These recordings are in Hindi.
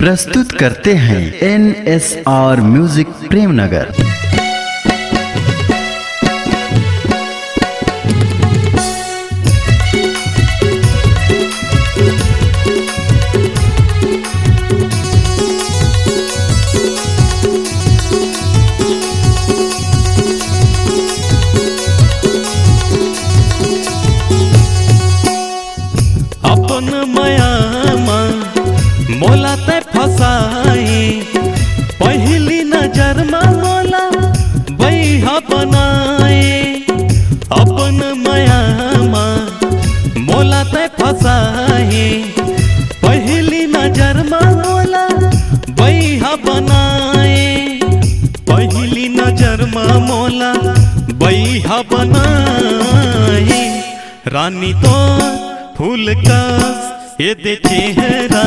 प्रस्तुत करते हैं N S R music Premnagar. मोला ते फसाए पहली नज़र में मोला बैहा बनाए अपन मयामा मोला ते फसाए पहली नज़र में मोला बैहा बनाए पहली नज़र में मोला बैहा बनाए रानी तो फूल का ये दे चेहरा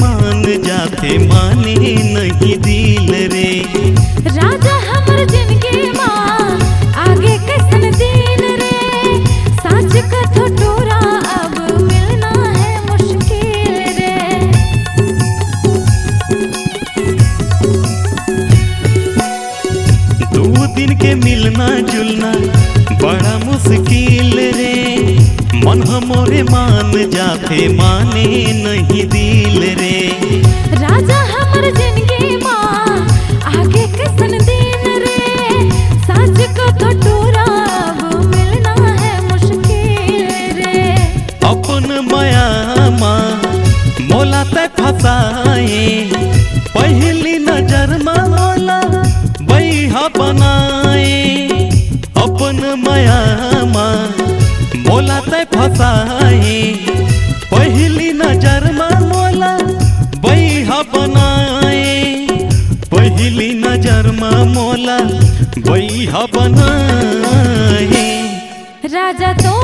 मान जाते माने नहीं दिल रे। राजा हमर जिनके माँ आगे कैसन दिन रे। साच कथो टोरा अब मिलना है मुश्किल रे। दो दिन के मिलना जुलना बड़ा मुश्किल रे। मन हमोरे मान जाते माने नहीं दिल मोला ते फसाए पहली नज़र में मोला बैहा बनाए। अपन मयामा मोला ते फसाए पहली नज़र में मोला बैहा बनाए। पहली नज़र में मोला बैहा बनाए। राजा तोर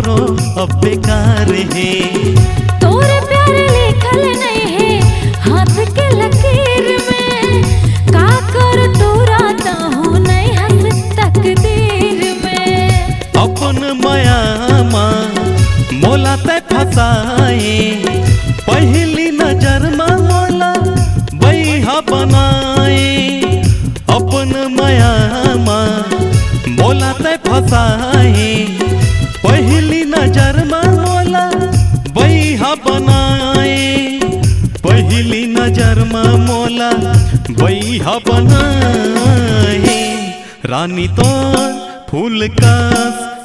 मोरो अब बेकार है। तोरे प्यार लिखल नहीं है हाथ के लकीर में। का कर तोरा ताहू नहीं हंस तकदीर में। अपन माया माँ मोला ते फसाए। पहली नज़र में मोला बैहा बनाए। अपन माया माँ मोला ते फसाए। बनाए। पहली नज़र में मोला बैहा बनाए। रानी तो फूल का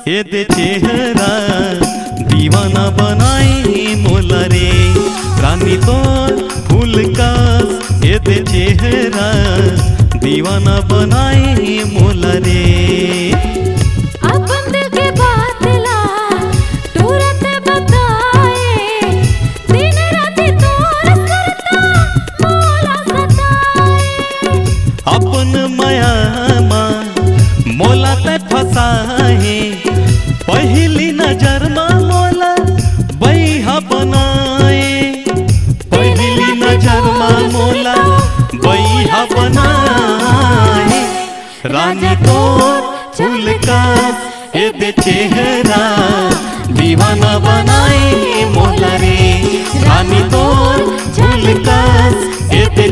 ये दे चेहरा, दीवाना बनाए मोला रे। रानी तो फूल का ये दे चेहरा, दीवाना बनाए मोला रे। दीवाना बनाए मोला रे रानी तो फूल का ये दे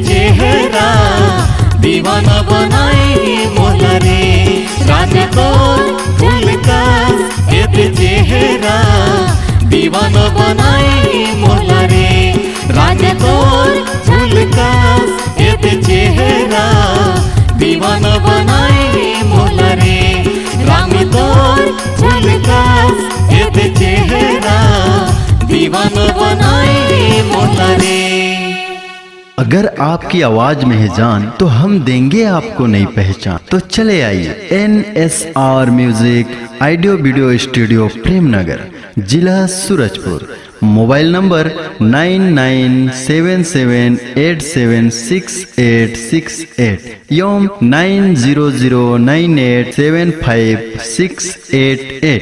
अगर आपकी आवाज़ में है जान तो हम देंगे आपको नई पहचान। तो चले आइए N S R music audio video studio Premnagar, जिला Surajpur. Mobile number nine nine seven seven eight seven six eight six eight एवं nine zero zero nine eight seven five six eight eight.